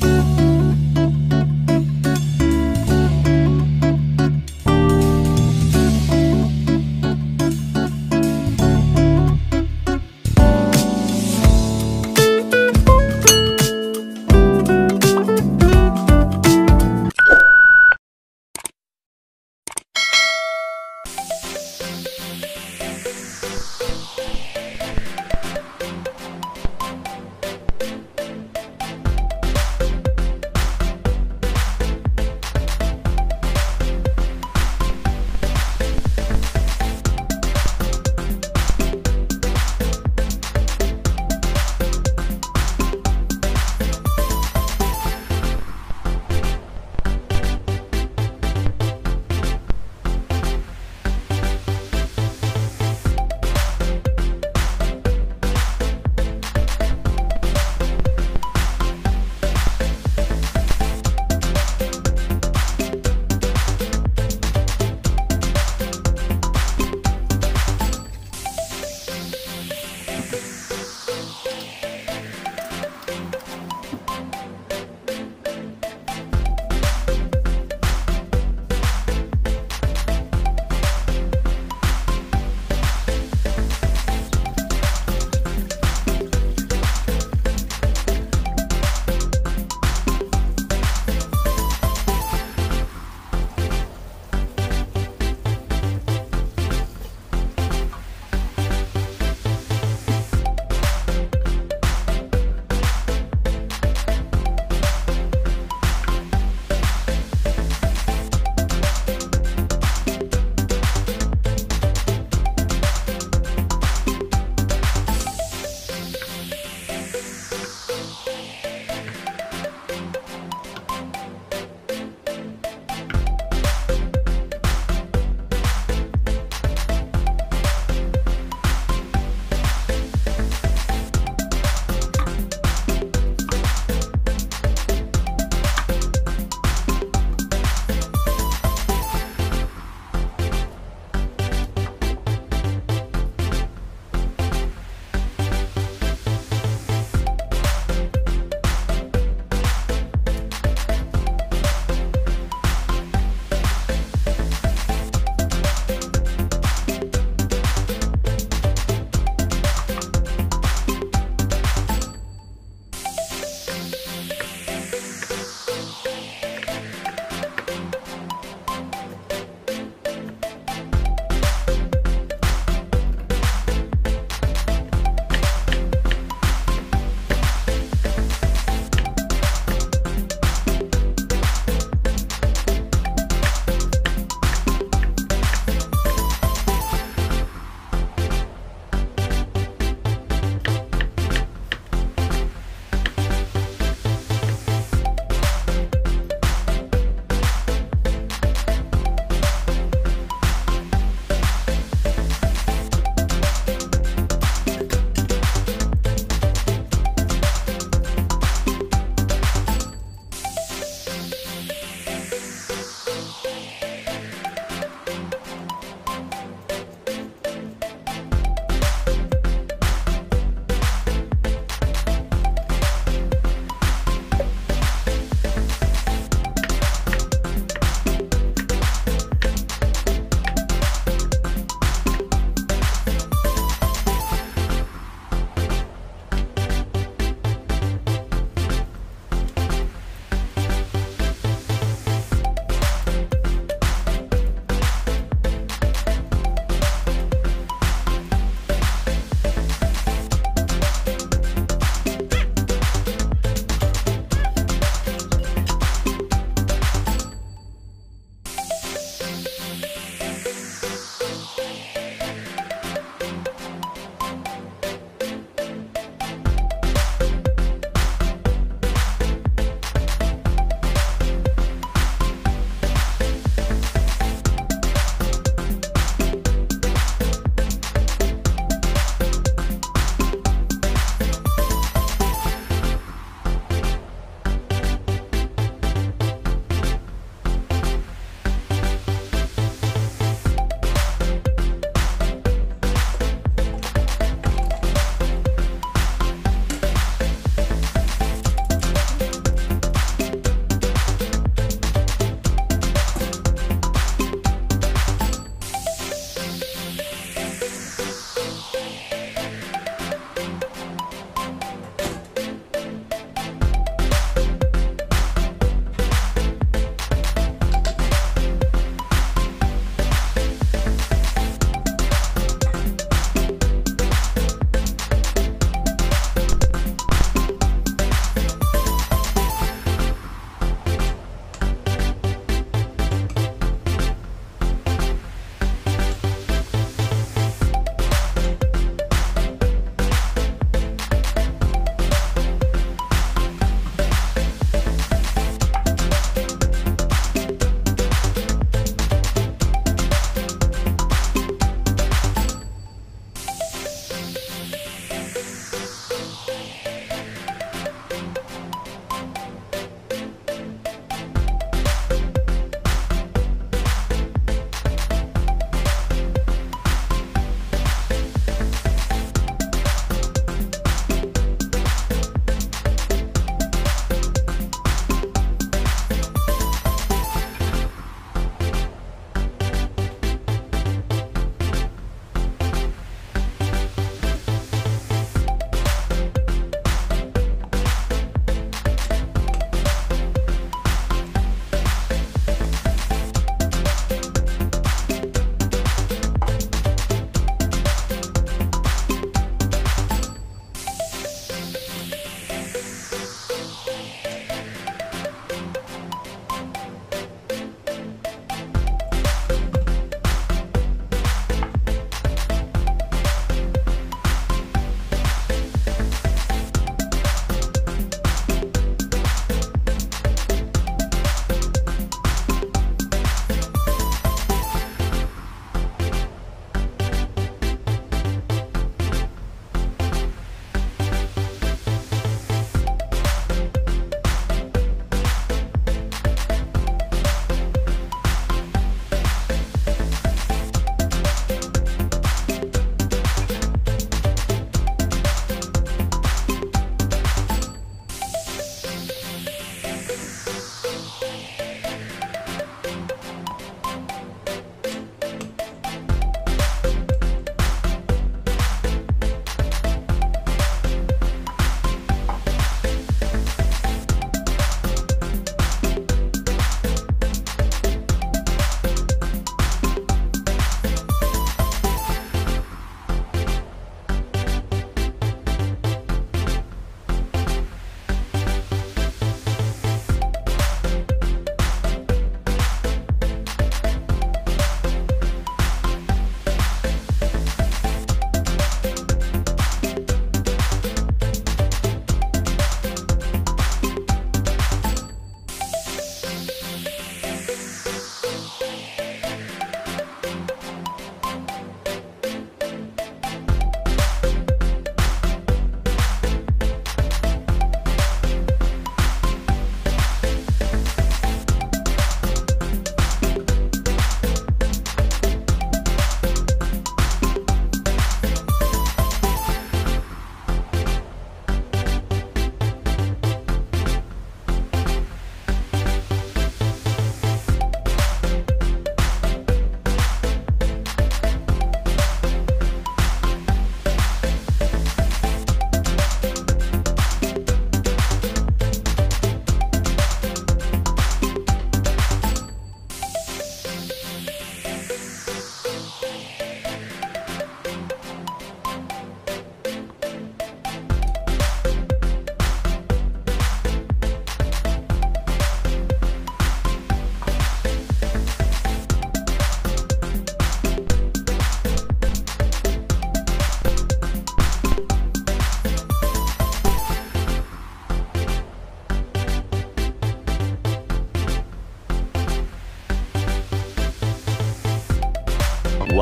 you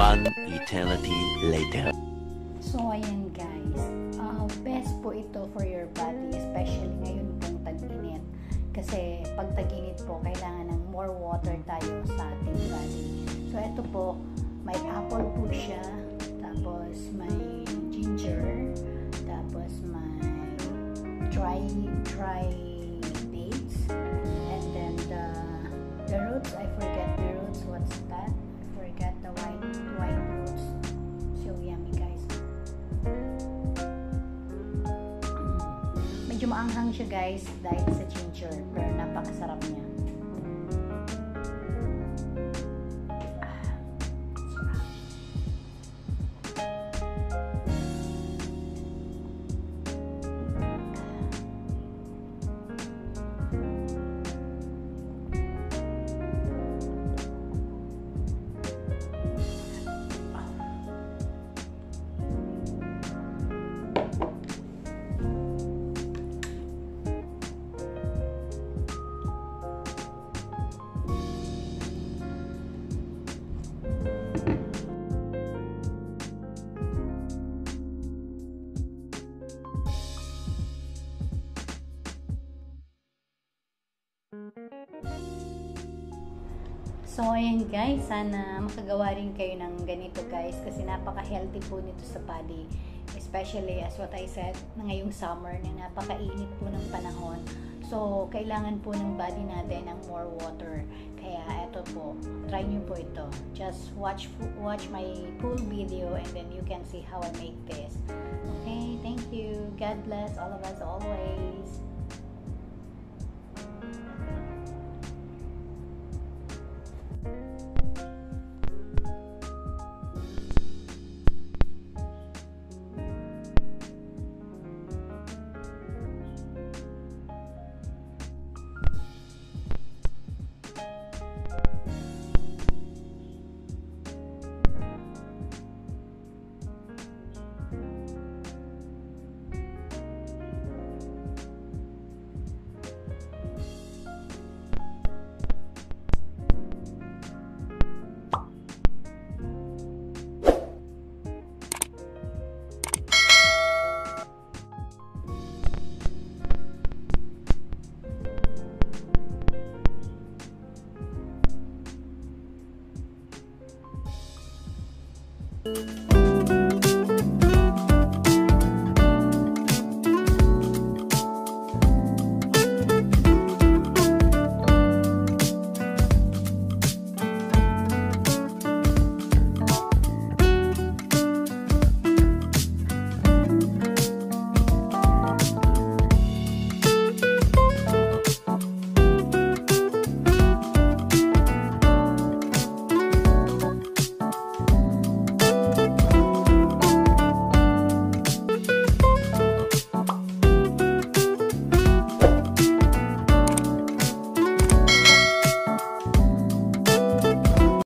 One eternity later. So, ayan guys. Uh, best po ito for your body, especially ngayon pong tag-init. Kasi pag tag-init po, kailangan ng more water tayo sa ating body. So, ito po, may apple po siya. Tapos, may ginger. Tapos, may dry, dry dates. And then, the, the roots, I forget Medyo maanghang siya guys dahil sa ginger. Pero napakasarap niya. So, ayan guys, sana makagawa rin kayo ng ganito guys kasi napaka-healthy po nito sa body. Especially as what I said, na ngayong summer na napakainit po ng panahon. So, kailangan po ng body natin ng more water. Kaya eto po, try nyo po ito. Just watch watch my full video and then you can see how I make this. Okay, thank you. God bless all of us always.